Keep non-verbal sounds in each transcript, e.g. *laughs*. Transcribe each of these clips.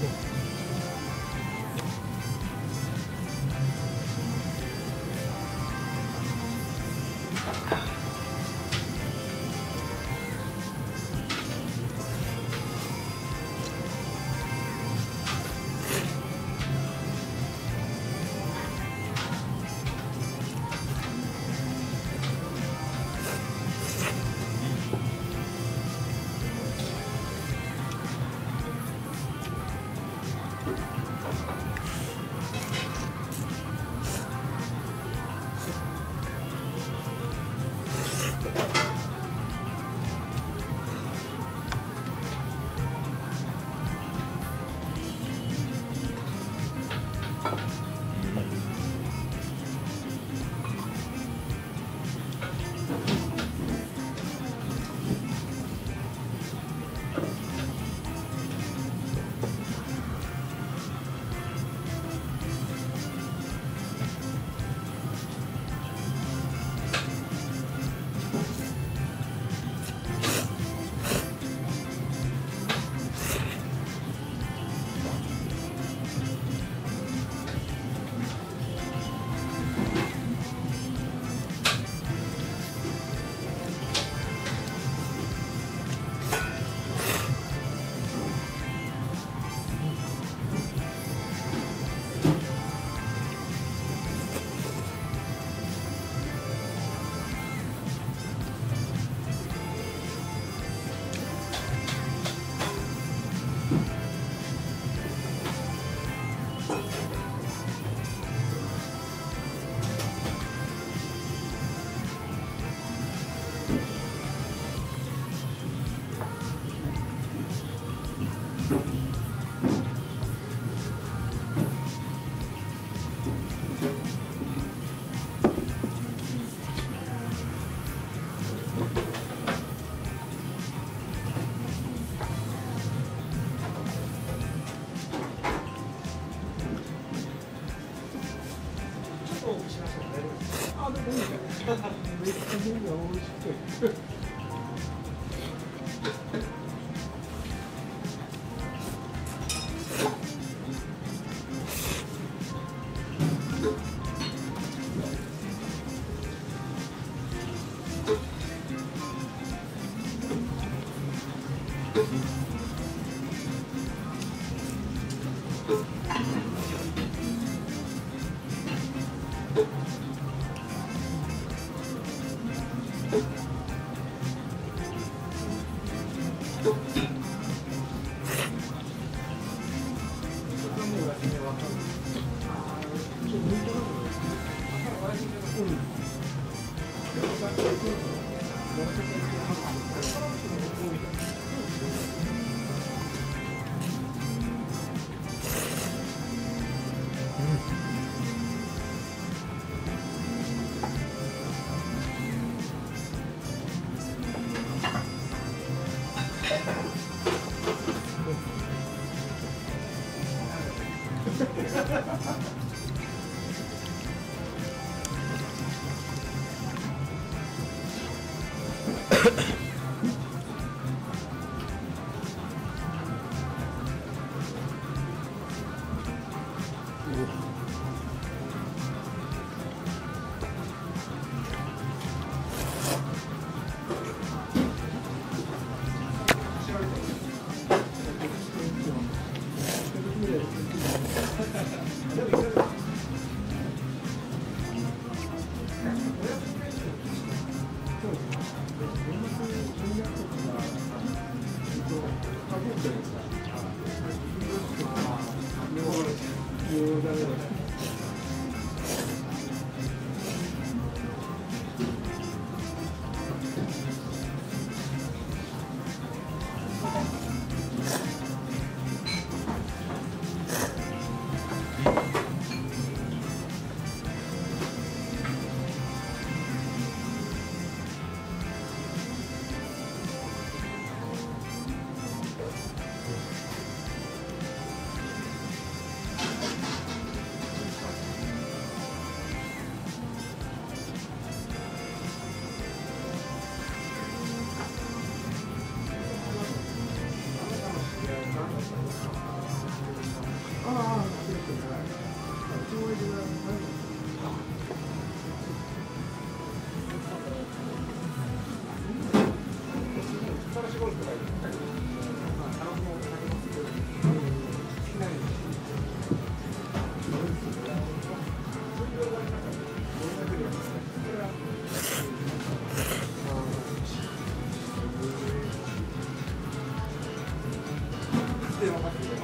Yeah. left here.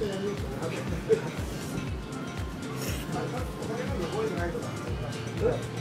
あ *laughs*